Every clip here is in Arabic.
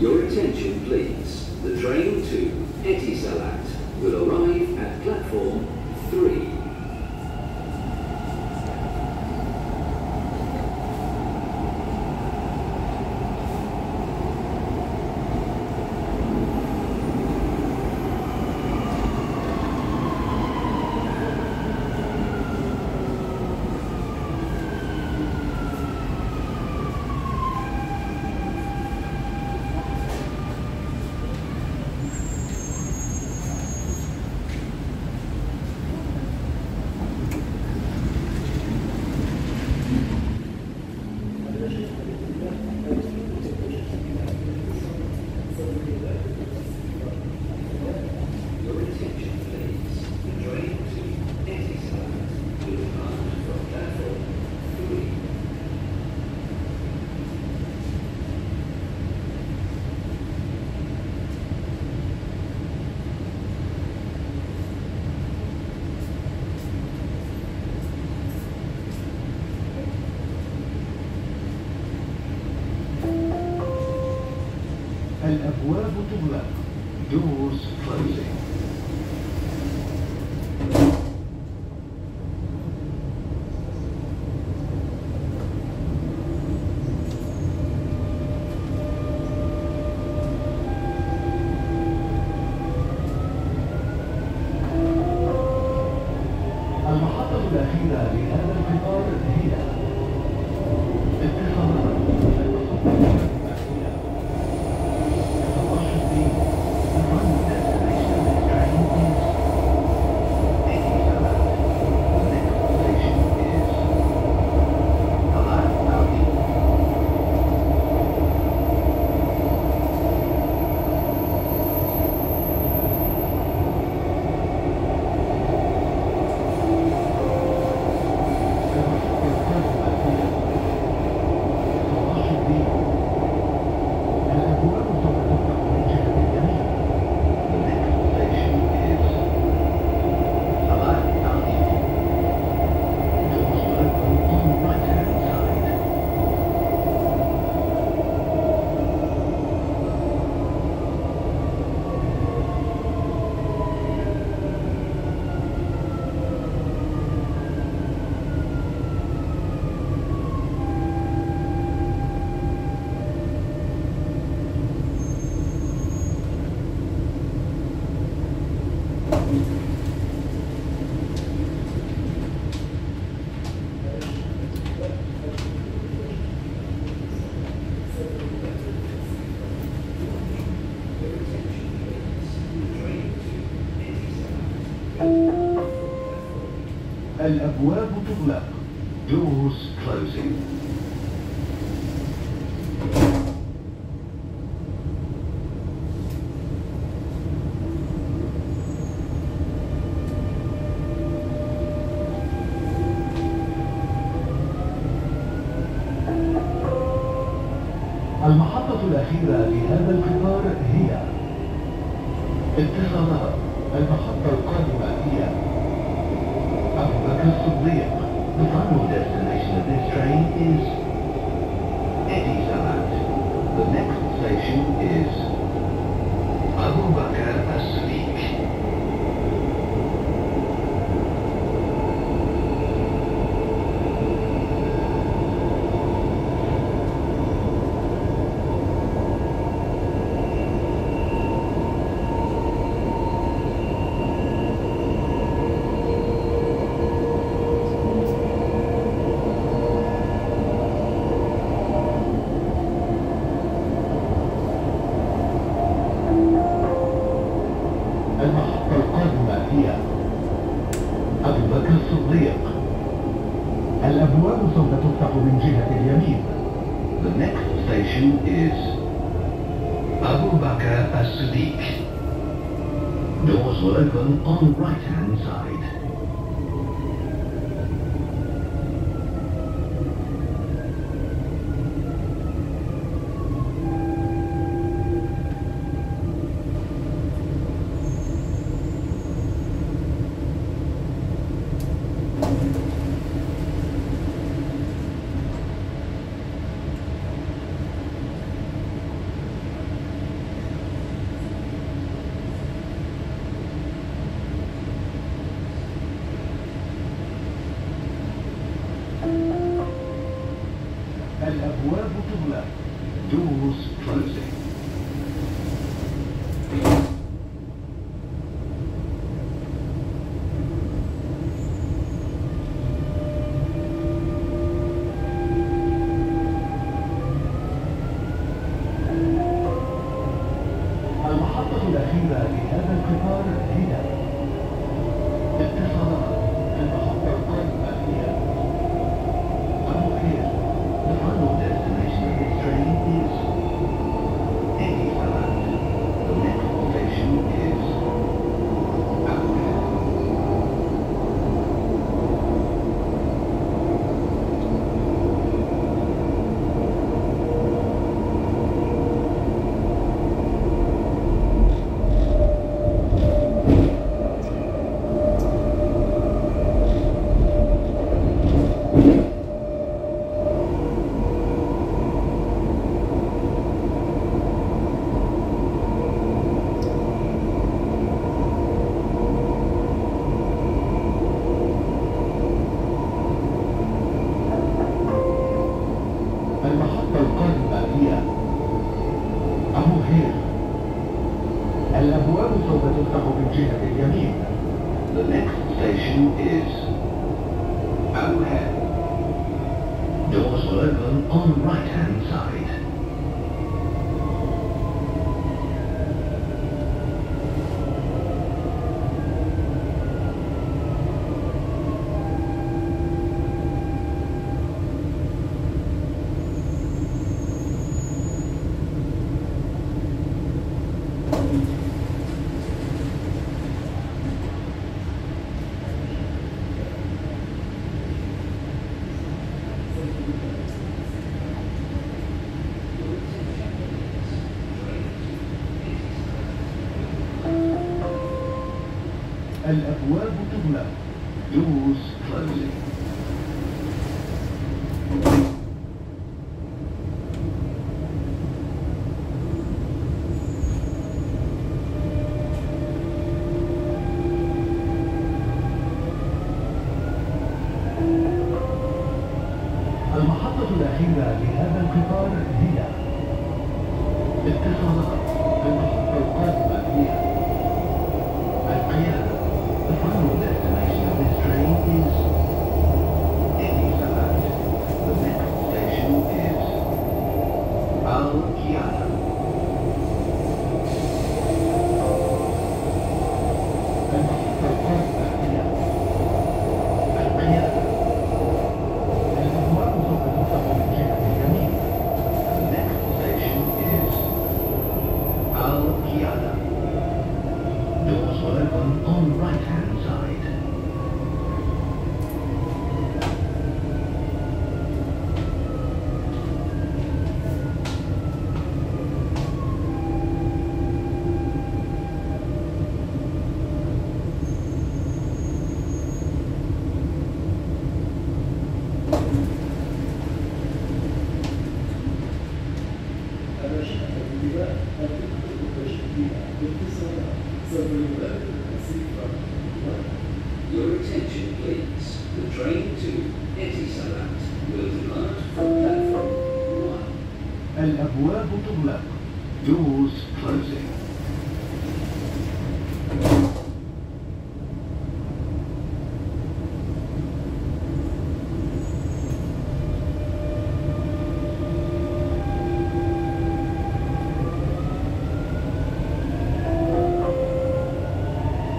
Your attention, please. The train to Etisalat will arrive at platform 3. الأبواب تغلق. Doors closing. الأبواب تغلق Doors closing. المحطة الأخيرة لهذا القطار هي اتخاذ المحطة The next station is Abu Bakr as The next station is Abu Bakr as-Siddiq. Doors will open on the right-hand side. الأبواب تغلق دوس closing. المحطة الأخيرة لهذا القطار هي Doors will open on right hand side. الأبواب الأبواب تغلق دروس closing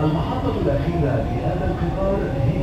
المحطة الأخيرة في هذا القطار هي